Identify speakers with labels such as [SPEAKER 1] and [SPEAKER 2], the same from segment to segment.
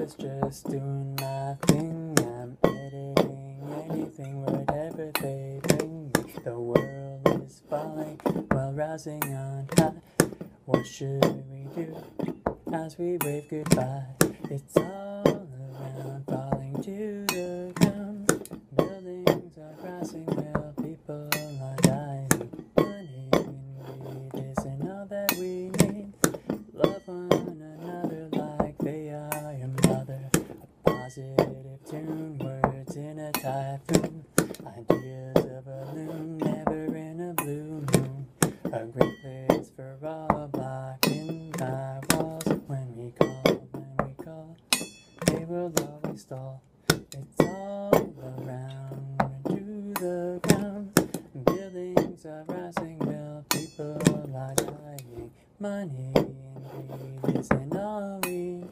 [SPEAKER 1] was just doing my thing. I'm editing anything, whatever they bring me. The world is falling while rising on high. What should we do as we wave goodbye? It's all around, falling to the ground. Buildings are rising positive tune, words in a typhoon. Ideas of a loom, never in a blue moon. A great place for all blocking my walls. When we call, when we call, they will always stall. It's all around to the ground. Buildings are rising while people are dying. Money and greed isn't all we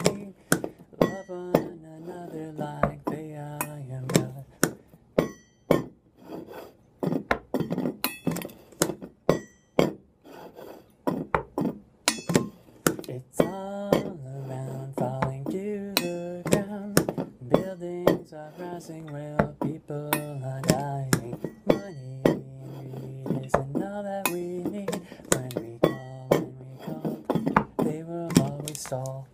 [SPEAKER 1] Buildings are rising while people are dying. Money isn't all that we need. When we call, when we call, they will always stall.